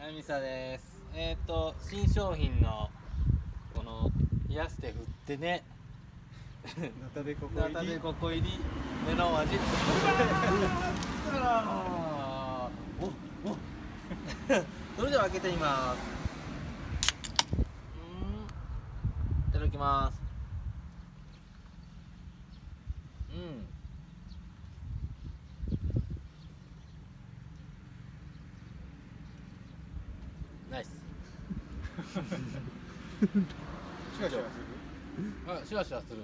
はい、ミサです。えっ、と、新商品の、この、冷やして振ってね、ナタデココナタデココ入り、メロン味。あーおお それでは開けてみます。うん。いただきます。うん。ナイス。シュワシュワするあ、シュワシュワする。